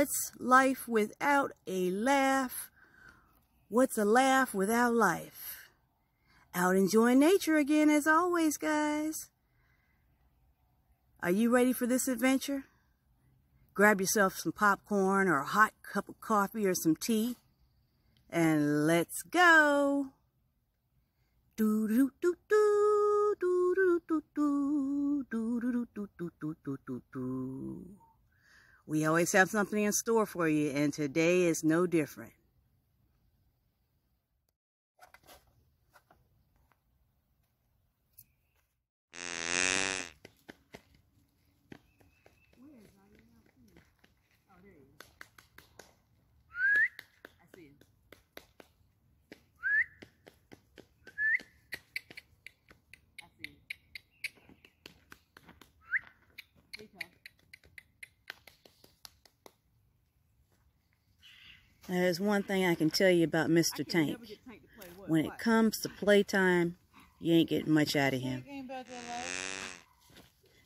What's life without a laugh? What's a laugh without life? Out enjoying nature again as always, guys. Are you ready for this adventure? Grab yourself some popcorn or a hot cup of coffee or some tea and let's go. Do do do do do do do do do do do do do do do do. We always have something in store for you, and today is no different. There's one thing I can tell you about Mr. Tank. When it comes to playtime, you ain't getting much out of him.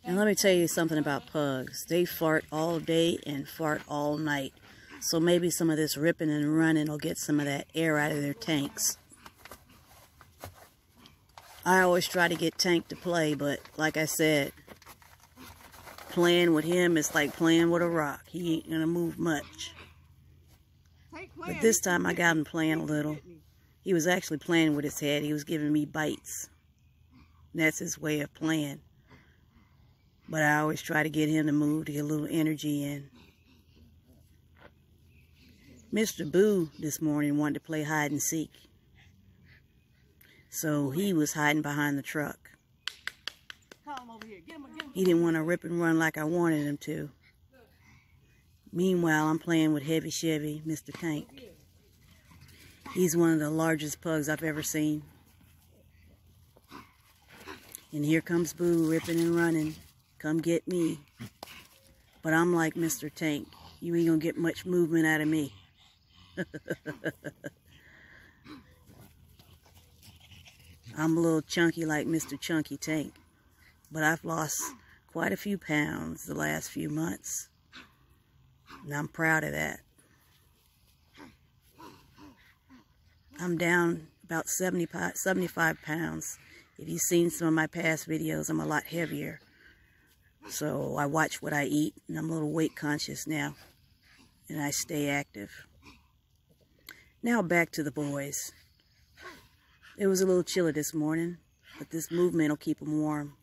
And let me tell you something about pugs. They fart all day and fart all night. So maybe some of this ripping and running will get some of that air out of their tanks. I always try to get Tank to play, but like I said, playing with him is like playing with a rock. He ain't gonna move much. But this time I got him playing a little. He was actually playing with his head. He was giving me bites. And that's his way of playing. But I always try to get him to move to get a little energy in. Mr. Boo this morning wanted to play hide and seek. So he was hiding behind the truck. He didn't want to rip and run like I wanted him to. Meanwhile, I'm playing with Heavy Chevy, Mr. Tank. He's one of the largest pugs I've ever seen. And here comes Boo ripping and running. Come get me. But I'm like Mr. Tank. You ain't gonna get much movement out of me. I'm a little chunky like Mr. Chunky Tank. But I've lost quite a few pounds the last few months. And I'm proud of that. I'm down about 75, 75 pounds. If you've seen some of my past videos, I'm a lot heavier. So I watch what I eat, and I'm a little weight conscious now. And I stay active. Now back to the boys. It was a little chilly this morning, but this movement will keep them warm.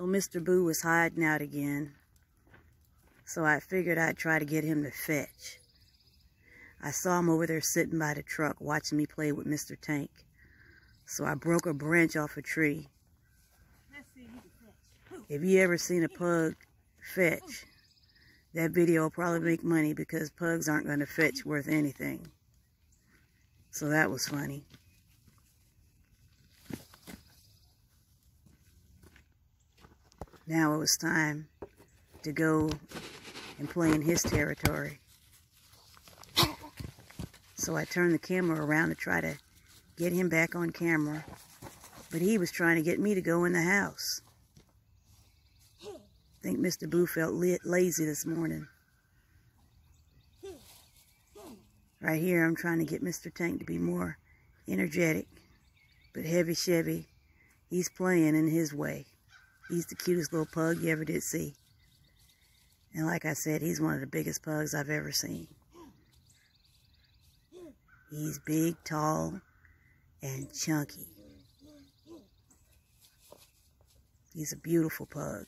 So Mr. Boo was hiding out again. So I figured I'd try to get him to fetch. I saw him over there sitting by the truck watching me play with Mr. Tank. So I broke a branch off a tree. If you ever seen a pug fetch, that video will probably make money because pugs aren't going to fetch worth anything. So that was funny. Now it was time to go and play in his territory. So I turned the camera around to try to get him back on camera. But he was trying to get me to go in the house. I think Mr. Boo felt lazy this morning. Right here, I'm trying to get Mr. Tank to be more energetic. But Heavy Chevy, he's playing in his way. He's the cutest little pug you ever did see. And like I said, he's one of the biggest pugs I've ever seen. He's big, tall, and chunky. He's a beautiful pug.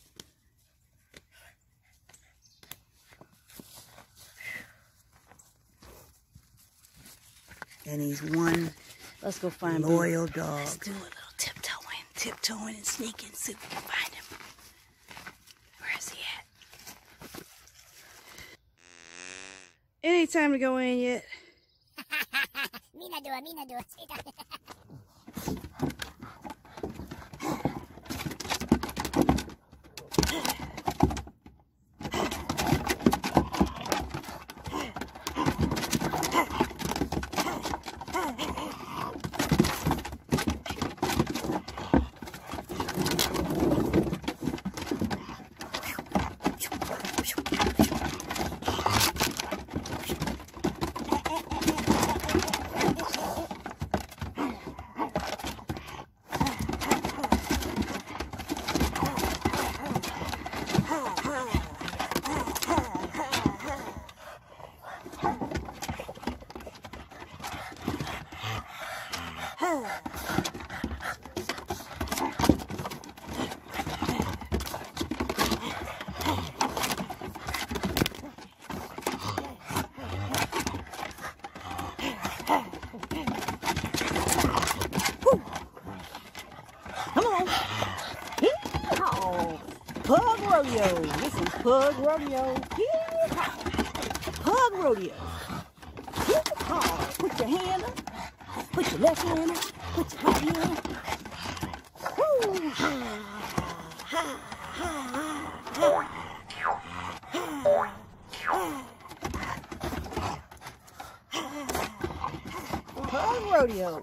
And he's one Let's go find loyal dog. Let's do a little tiptoeing, tiptoeing and sneaking, see if we can find him. Where is he at? It time to go in yet. Dua, Mina dua. Pug Rodeo. This is Pug Rodeo. Pug Rodeo. Put your hand up. Put your left hand up. Put your right hand up. Pug Rodeo.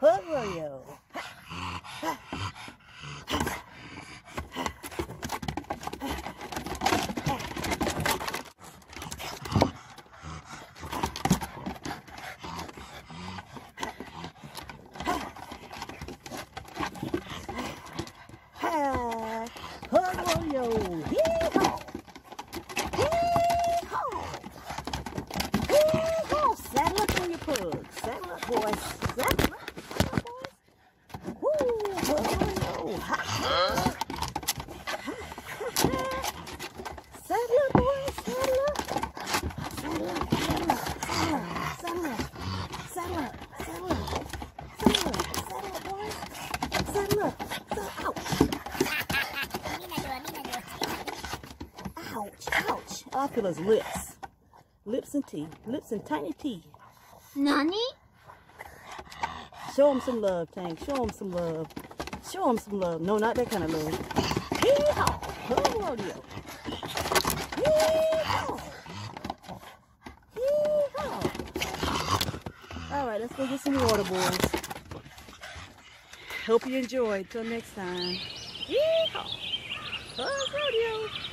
Hood rodeo. Hood rodeo. Hee-haw. Hee-haw. Hee-haw. Saddle up on your pug. Saddle up, boys. Saddle up. Saddle up, boys. Saddle up. Saddle up. Saddle up. Saddle up. Saddle up. Saddle up. Saddle up, boys. Saddle up. Saddle Ouch. Ouch. Ouch. I feel his lips. Lips and teeth. Lips and tiny teeth. Nani? Show him some love, Tank. Show him some love. Show him some love. No, not that kind of love. Hee-haw! Pug rodeo. Hee-haw! Hee-haw! All right, let's go get some water, boys. Hope you enjoyed. Till next time. Hee-haw! Pug rodeo.